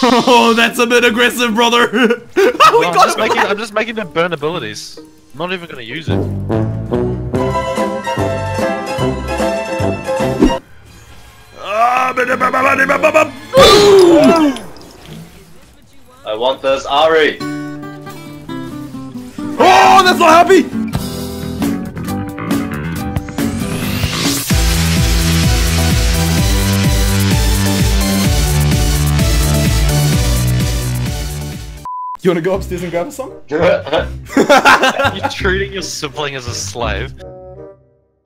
oh, that's a bit aggressive, brother. no, I'm, just making, I'm, just making, them burn abilities. I'm not even going to use it. I want this Ahri. Oh, that's not happy. You wanna go upstairs and grab us some? You're treating your sibling as a slave.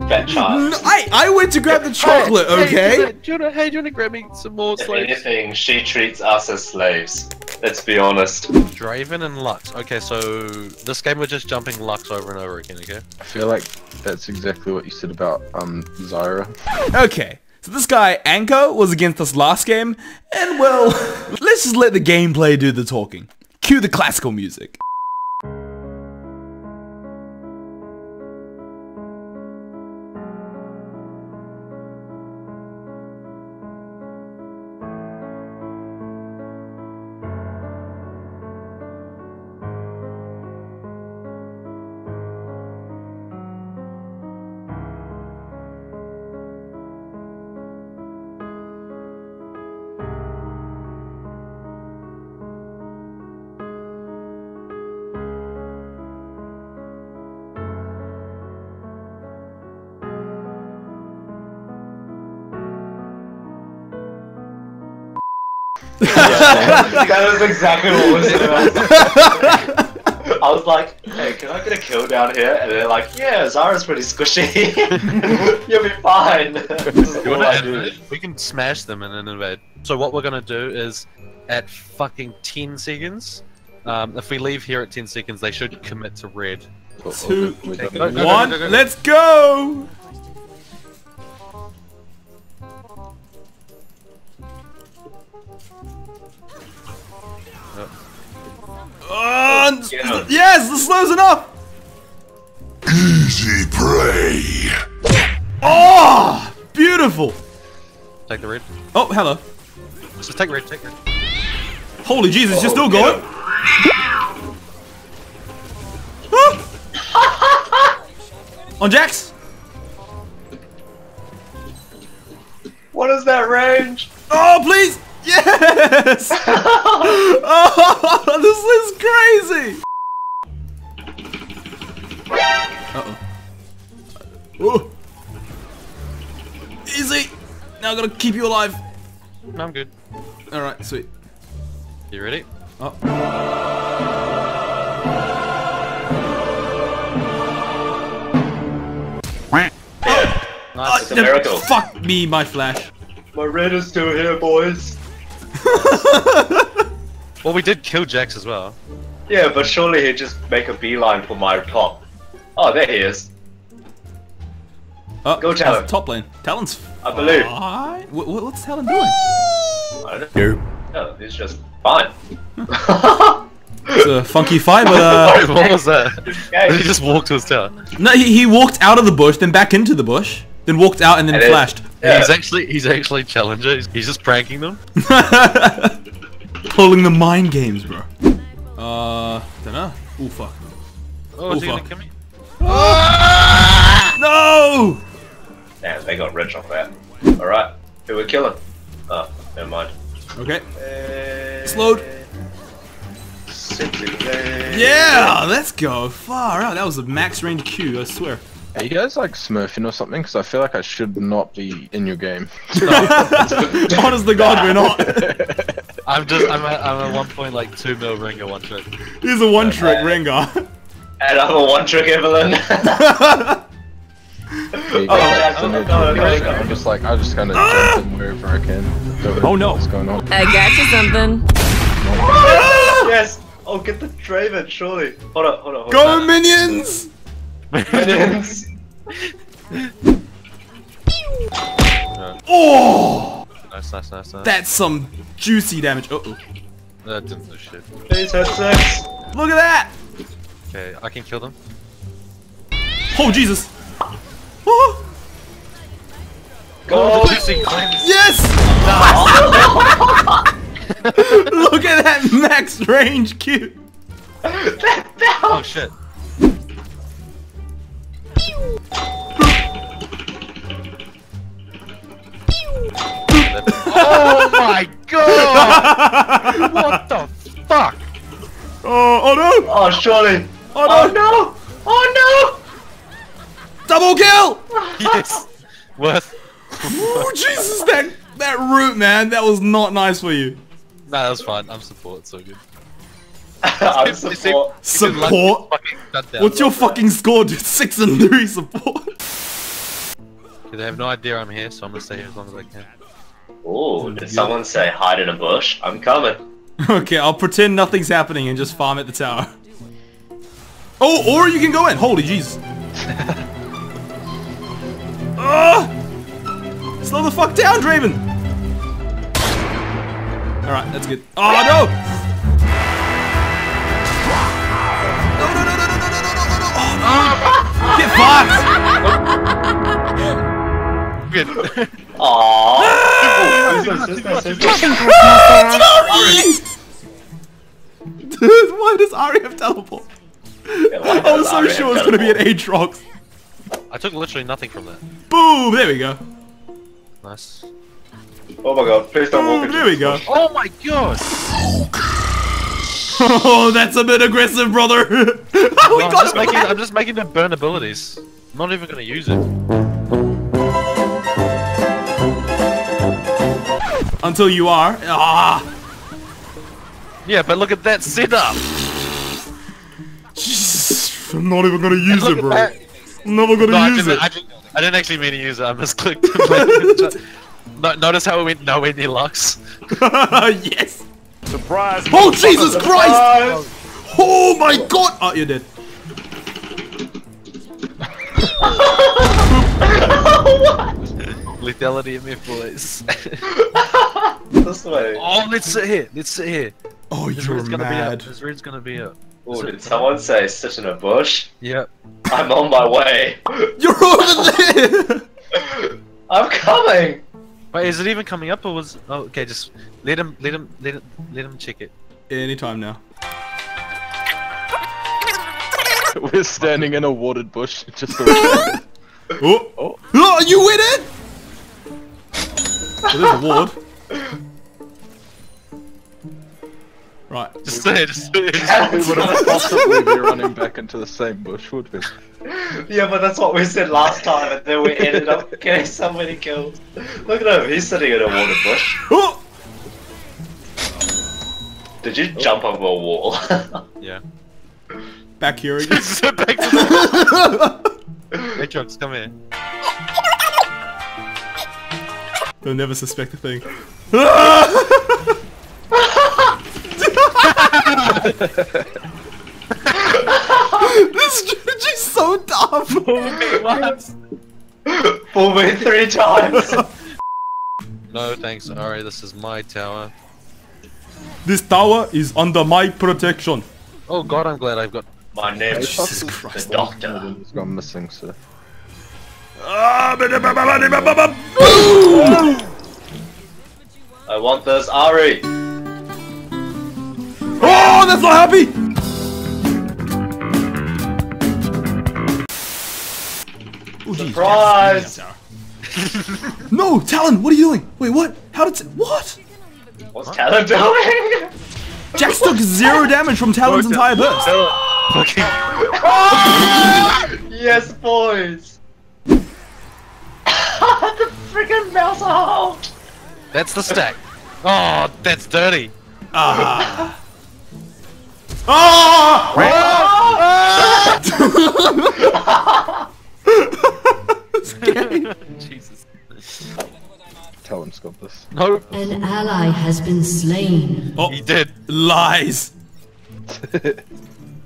Fat child. No, I I went to grab the chocolate, Hey, okay? do you wanna, hey, do you wanna grab me some more If slaves? anything, she treats us as slaves. Let's be honest. Draven and Lux. Okay, so this game we're just jumping Lux over and over again, okay? I feel like that's exactly what you said about um Zyra. Okay. So this guy, Anko, was against us last game, and well, let's just let the gameplay do the talking. Cue the classical music. that was exactly what was said. I was like, hey, can I get a kill down here? And they're like, yeah, Zyra's pretty squishy. You'll be fine. You wanna invade? We can smash them and then invade. So what we're gonna do is, at fucking 10 seconds, um, if we leave here at 10 seconds, they should commit to red. Two, We don't Go, know. go, one, go, go, go. Oh, and- yes, the slow's enough! Easy prey. Oh, beautiful! Take the red. Oh, hello. Just take red, take red. Holy Jesus, you're still Oh, going? On Jax? What is that range? Oh, please! Yes! oh, this is crazy! Uh-oh. Oh. Easy! Now I gotta keep you alive. No, I'm good. Alright, sweet. You ready? Oh. Nice. Oh, it's a miracle. Fuck me, my flash. My red is still here, boys. Well, we did kill Jax as well. Yeah, but surely he'd just make a beeline for my top. Oh, there he is. Oh, Go, that's Talon. Top lane. Talon's I believe. fine. What, what- what's Talon doing? I don't know. No, he's just fine. It's a funky fight, but uh, what was that? Okay. he just walked to his tower. no, he, he walked out of the bush, then back into the bush, then walked out and then And then- flashed. Yeah. He's actually he's actually challenger. He's, he's just pranking them. Pulling the mind games, bro. Uh, dunno. Oh fuck. Oh, is he fuck. gonna kill me? No! Damn, they got rich off that. Alright, who we killing? Oh, never mind. Okay. Uh, Slowed. Yeah, let's go. Far out. That was a max range Q, I swear. Are you guys like smurfing or something? Because I feel like I should not be in your game. Honest to God, we're not. I'm just I'm at, I'm at one point like two mil Rengar one trick. He's a one trick Rengar. And I'm a one trick Evelynn. Oh, yeah, you Oh, guys, no, no, no, I'm just like I just kind of jump in wherever I can. Really Oh, no. What's going on? I got you something. yes! Oh, get the Draven, surely. Hold on, hold on, hold Go on. minions! Minions! Oh! Nice, nice, nice, nice. That's some juicy damage. Uh oh. That didn't do shit. Please have sex. Look at that! Okay, I can kill them. Oh, Jesus! Oh, Go! Juicy cleanse. yes! Look at that max range Q. Oh shit. God! What the fuck? Oh, oh no! Oh, surely. Oh no! Oh no! Oh no! Double kill! Yes. Worth. Ooh, Jesus, that that root, man, that was not nice for you. Nah, that was fine. I'm support. So good. I'm It's- it's- support. it's been lucky Support? fucking shut down. What's your fucking score, dude? Six and three support. They have no idea I'm here, so I'm gonna stay here as long as I can. Ooh, did someone say hide in a bush? I'm coming. Okay, I'll pretend nothing's happening and just farm at the tower. Oh, or you can go in. Holy jeez. Ah! Slow the fuck down, Draven. All right, that's good. Oh no! No, no, no, no, no, no, no, no, no, no! Oh, no. Get fucked! Good. Aww. Dude, why does Ahri have teleport? I was so sure it was gonna be an Aatrox. I took literally nothing from that. Boom! There we go. Nice. Oh my god, please don't walk Boom! into There we go. Oh my god! Oh, that's a bit aggressive, brother. Oh, we No, I'm, just making, I'm just making them burn abilities. I'm not even gonna use it. Until you are. Ah! Yeah, but look at that setup! Jesus, I'm not even gonna use it, bro. that! I'm never gonna No, use didn't, it. I, didn't, I didn't actually mean to use it, I misclicked. no, notice how it went nowhere near Lux? yes. Surprise! Oh Jesus Christ! Surprise! Oh my God! Oh, you're dead. Lethality in me, boys. This way. oh, let's sit here. Let's sit here. Oh, This you're red's gonna be mad. up. This red's gonna be up. Ooh, did someone say sit in a bush? Yep. I'm on my way. You're over there. I'm coming. Wait, is it even coming up or was? Oh, okay. Just let him, let him, let him, let him check it. Anytime now. We're standing in a watered bush, just a Oh, Oh. oh, you win it. Well, there's a ward. Right. Just say it. Just say it. We wouldn't possibly be running back into the same bush, would we? yeah, but that's what we said last time, and then we ended up getting so many kills. Look at him, he's sitting in a water bush. Oh, Did you jump over a wall? Yeah. back here again. Just sit back to the. Hey, Trunks, come here. They'll never suspect a thing. this strategy's so dumb. Fool me once! Fool me three times. No, thanks, Ahri. This is my tower. This tower is under my protection. Oh God, I'm glad I've got. My name is Jesus the Christ. Doctor. It's gone missing, so. I want this Ahri. Oh, that's not happy. Surprise! No, Talon, what are you doing? Wait, what? How did? What? What's Talon doing? Jax took zero damage from Talon's entire burst. Fucking. yes, boys. The freaking mouse hole. That's the stack. Oh, that's dirty. Ah. Ah! Scary. Jesus. Talon's got this. No, An ally has been slain. Oh, he did. lies.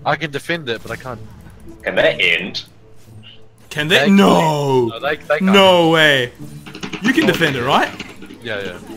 I can defend it, but I can't. Can that end? Can they? They- No. No, they, they. No way. You can defend it, right? Yeah, yeah.